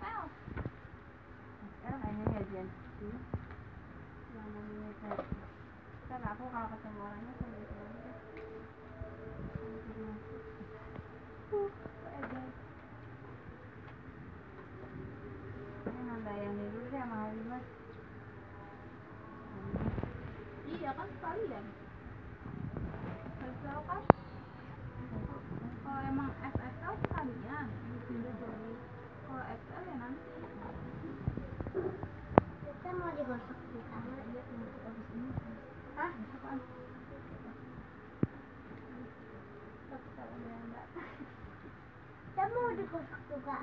fell. Sekarang ya Jen. Yang kan aku gitu. kalau ketemu orangnya Ini dulu deh sama iya kan sekalian ya. ダモールコクとか。